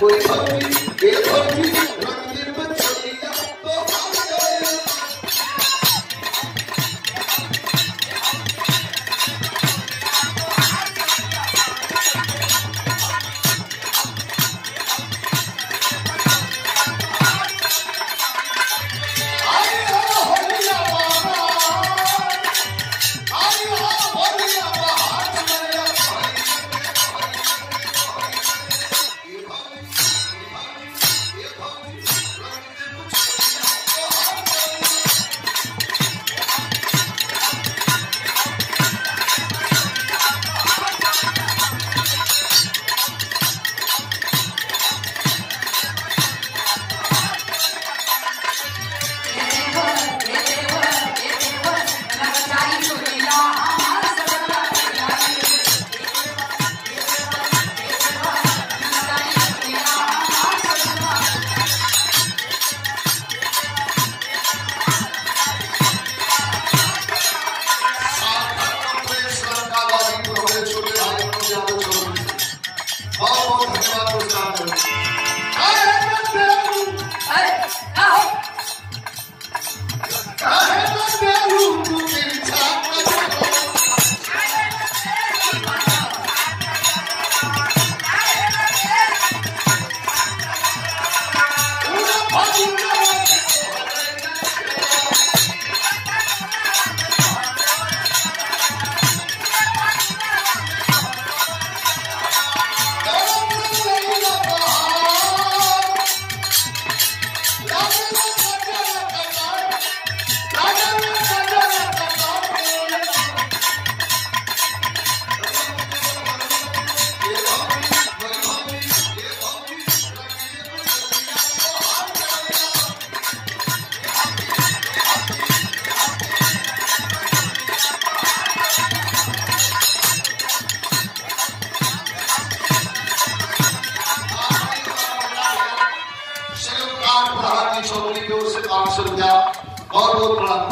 脱 के उससे और शुरू किया बहुत बहुत प्रणाम